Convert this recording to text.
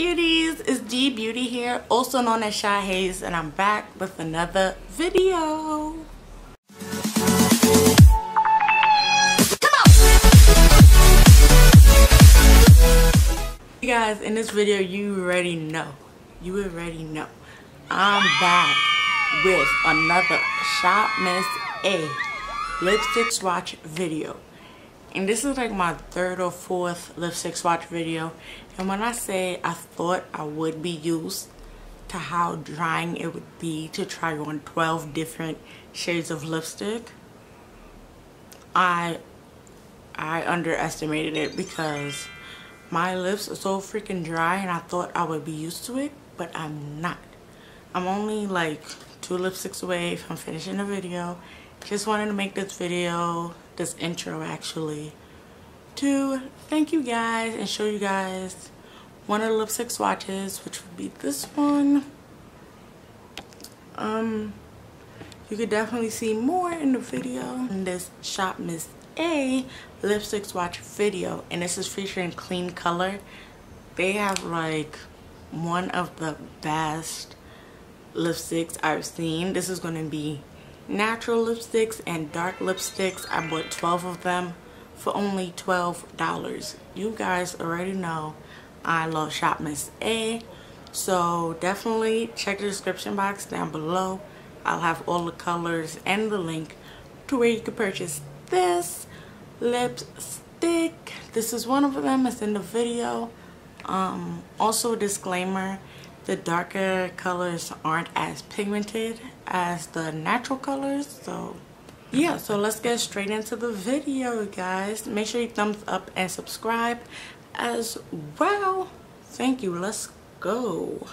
beauties. It's Dee Beauty here also known as Shy Haze and I'm back with another video. You guys in this video you already know. You already know. I'm back with another Shop Miss A lipstick swatch video and this is like my third or fourth lipstick swatch video. And when I say I thought I would be used to how drying it would be to try on 12 different shades of lipstick I I underestimated it because my lips are so freaking dry and I thought I would be used to it but I'm not. I'm only like two lipsticks away from finishing the video. Just wanted to make this video this intro actually to thank you guys and show you guys one of the lipstick swatches which would be this one. Um you could definitely see more in the video. In this shop miss a lipstick swatch video. And this is featuring Kleancolor. They have like one of the best lipsticks I've seen this is going to be natural lipsticks and dark lipsticks. I bought 12 of them for only $12. You guys already know I love Shop Miss A. So definitely check the description box down below. I'll have all the colors and the link to where you can purchase this lipstick. This is one of them. It's in the video. Um, also disclaimer the darker colors aren't as pigmented as the natural colors so yeah so let's get straight into the video guys. Make sure you thumbs up and subscribe as well. Thank you. Let's go